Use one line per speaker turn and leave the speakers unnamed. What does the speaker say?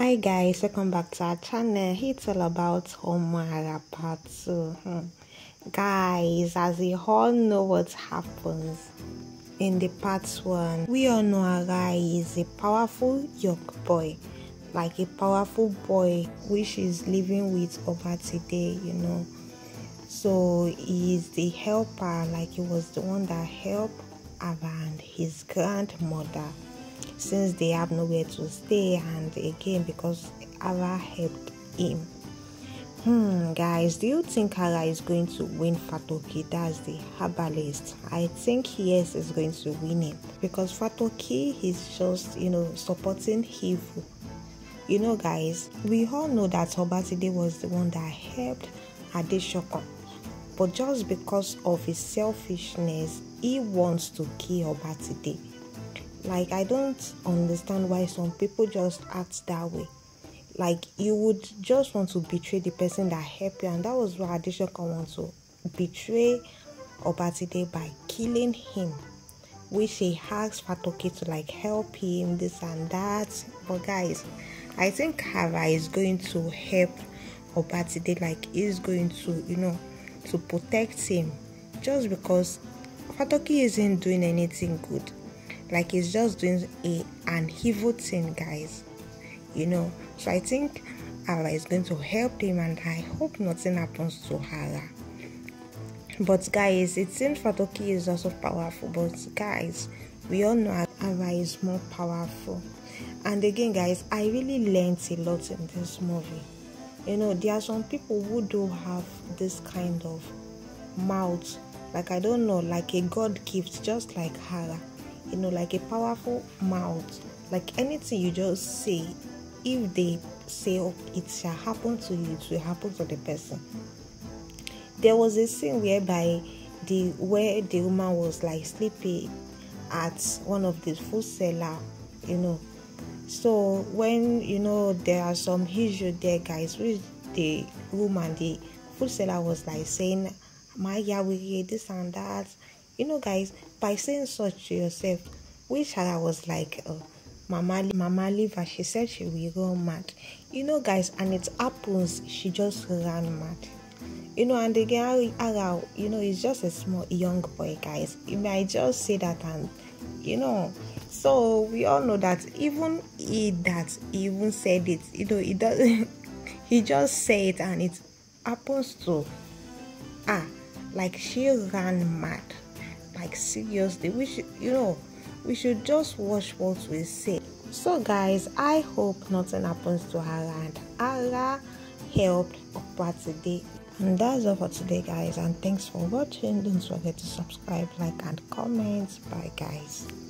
Hi guys, welcome back to our channel. It's all about Omo Ara part 2. Hmm. Guys, as we all know what happens in the part 1, we all know Ara is a powerful young boy. Like a powerful boy which is living with Obatide, you know. So he's the helper, like he was the one that helped around his grandmother since they have nowhere to stay and again because Ara helped him. Hmm, guys, do you think Ara is going to win Fatoki? That's the herbalist. I think yes, is going to win him because Fatoki is just you know supporting evil. You know, guys, we all know that Obatide was the one that helped Adeshokon, but just because of his selfishness, he wants to kill Obatide like i don't understand why some people just act that way. Like you would just want to betray the person that helped you and that was what adeshokan wants to betray obatide by killing him which he asked Fatoki to like help him this and that. But guys i think Ara is going to help obatide like he's going to you know to protect him just because Fatoki isn't doing anything good like he's just doing a an evil thing guys. You know? So i think allah is going to help him and i hope nothing happens to Ara. but guys it seems fatoki is also powerful but guys we all know allah is more powerful. And again guys i really learned a lot in this movie. You know there are some people who do have this kind of mouth. Like i don't know like a god gift just like Ara you know, like a powerful mouth. Like anything you just say, if they say oh, it shall happen to you, it will happen to the person. There was a scene whereby the where the woman was like sleeping at one of the food seller, you know. So when you know there are some issues there, guys, with the woman, the food seller was like saying, "My Yahweh, this and that." You know, guys, by saying such to yourself, which I was like, uh, Mama, Mama Liva, she said she will go mad. You know, guys, and it happens, she just ran mad. You know, and again, Ara, you know, he's just a small young boy, guys. You might just say that, and you know, so we all know that even he that he even said it, you know, he doesn't, he just said it, and it happens to ah, like she ran mad like seriously we should you know we should just watch what we say. So guys i hope nothing happens to her and allah helped Opa today. And that's all for today guys. And thanks for watching. Don't forget to subscribe like and comment. Bye guys